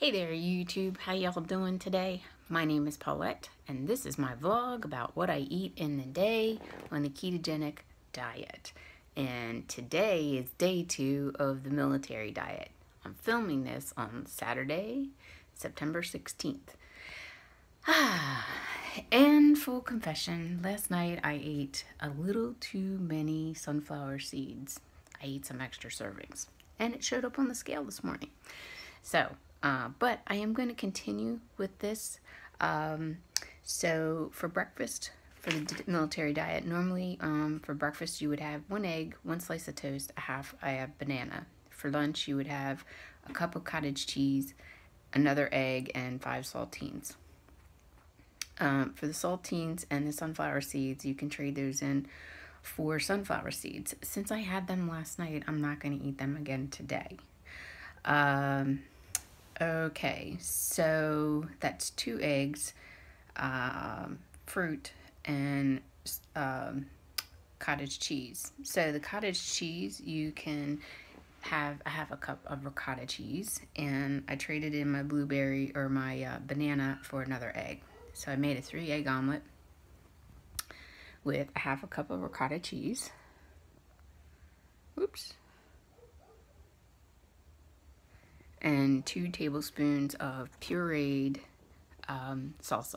Hey there YouTube, how y'all doing today? My name is Paulette and this is my vlog about what I eat in the day on the ketogenic diet. And today is day two of the military diet. I'm filming this on Saturday, September 16th. Ah, and full confession, last night I ate a little too many sunflower seeds. I ate some extra servings and it showed up on the scale this morning. So uh, but I am going to continue with this. Um, so for breakfast, for the military diet, normally um, for breakfast you would have one egg, one slice of toast, a half a banana. For lunch you would have a cup of cottage cheese, another egg, and five saltines. Um, for the saltines and the sunflower seeds, you can trade those in for sunflower seeds. Since I had them last night, I'm not going to eat them again today. Um, Okay, so that's two eggs, um, fruit, and um, cottage cheese. So the cottage cheese, you can have I have a cup of ricotta cheese, and I traded in my blueberry or my uh, banana for another egg. So I made a three egg omelet with a half a cup of ricotta cheese. Oops. And two tablespoons of pureed um, salsa.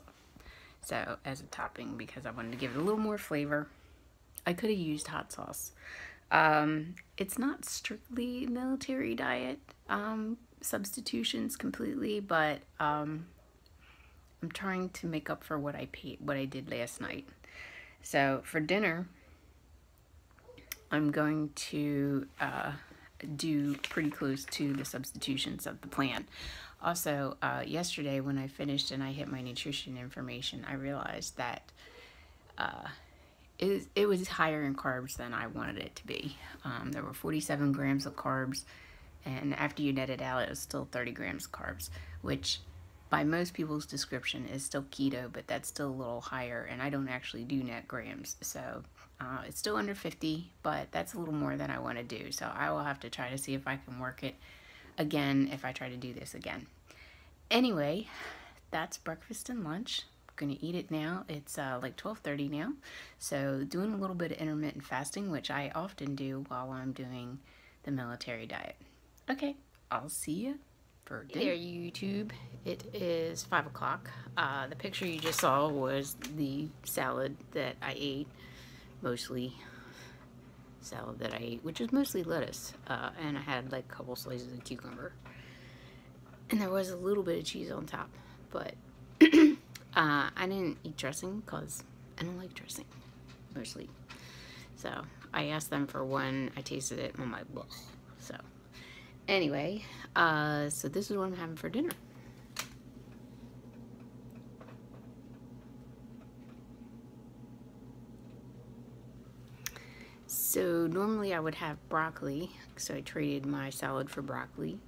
So as a topping because I wanted to give it a little more flavor. I could have used hot sauce. Um, it's not strictly military diet um, substitutions completely, but um, I'm trying to make up for what I paid, what I did last night. So for dinner, I'm going to uh, do pretty close to the substitutions of the plan. Also, uh, yesterday when I finished and I hit my nutrition information, I realized that uh, it, it was higher in carbs than I wanted it to be. Um, there were 47 grams of carbs, and after you net it out, it was still 30 grams of carbs, which by most people's description is still keto, but that's still a little higher, and I don't actually do net grams, so uh, it's still under 50, but that's a little more than I want to do. So I will have to try to see if I can work it again if I try to do this again. Anyway, that's breakfast and lunch. I'm to eat it now. It's uh, like 12.30 now. So doing a little bit of intermittent fasting, which I often do while I'm doing the military diet. Okay, I'll see you for dinner. There, YouTube. It is 5 o'clock. Uh, the picture you just saw was the salad that I ate mostly salad that I ate, which is mostly lettuce. Uh, and I had like a couple slices of cucumber. And there was a little bit of cheese on top. But uh, I didn't eat dressing because I don't like dressing, mostly. So I asked them for one. I tasted it. I'm like. So anyway, uh, so this is what I'm having for dinner. So normally I would have broccoli, so I traded my salad for broccoli.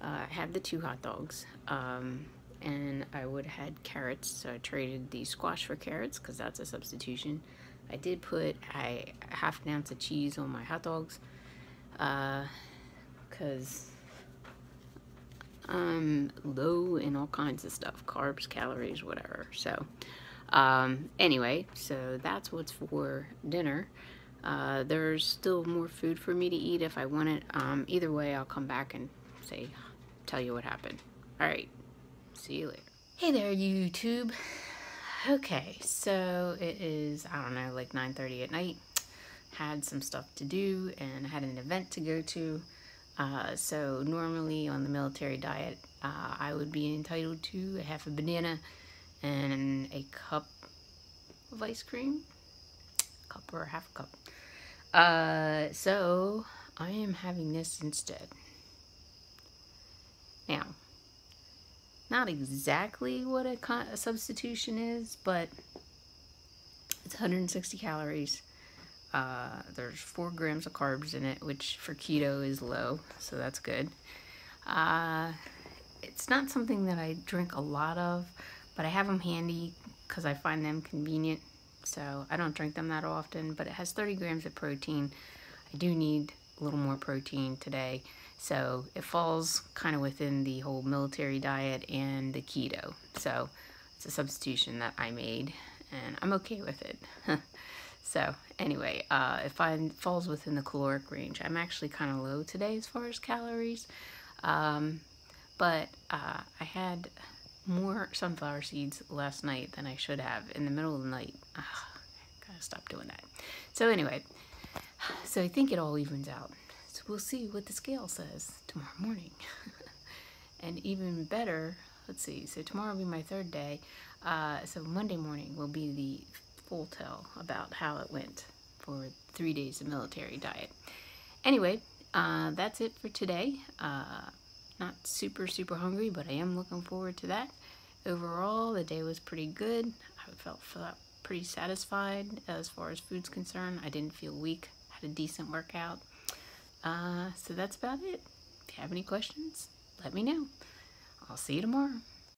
Uh, I had the two hot dogs, um, and I would have had carrots, so I traded the squash for carrots because that's a substitution. I did put a half an ounce of cheese on my hot dogs because I'm low in all kinds of stuff, carbs, calories, whatever. So um, anyway, so that's what's for dinner. Uh, there's still more food for me to eat if I want it. Um, either way, I'll come back and say, tell you what happened. All right, see you later. Hey there, YouTube. Okay, so it is, I don't know, like 9.30 at night. Had some stuff to do and I had an event to go to. Uh, so normally on the military diet, uh, I would be entitled to a half a banana and a cup of ice cream. A cup or a half a cup. Uh, so I am having this instead. Now, not exactly what a, a substitution is, but it's 160 calories. Uh, there's four grams of carbs in it, which for keto is low, so that's good. Uh, it's not something that I drink a lot of, but I have them handy because I find them convenient so I don't drink them that often, but it has 30 grams of protein. I do need a little more protein today. So it falls kind of within the whole military diet and the keto. So it's a substitution that I made and I'm okay with it. so anyway, uh, if it falls within the caloric range, I'm actually kind of low today as far as calories. Um, but uh, I had more sunflower seeds last night than I should have in the middle of the night. Ugh, gotta stop doing that. So anyway, so I think it all evens out. So we'll see what the scale says tomorrow morning. and even better, let's see, so tomorrow will be my third day. Uh, so Monday morning will be the full tell about how it went for three days of military diet. Anyway, uh, that's it for today. Uh, not super, super hungry, but I am looking forward to that. Overall, the day was pretty good. I felt, pretty satisfied as far as food's concerned. I didn't feel weak, had a decent workout. Uh, so that's about it. If you have any questions, let me know. I'll see you tomorrow.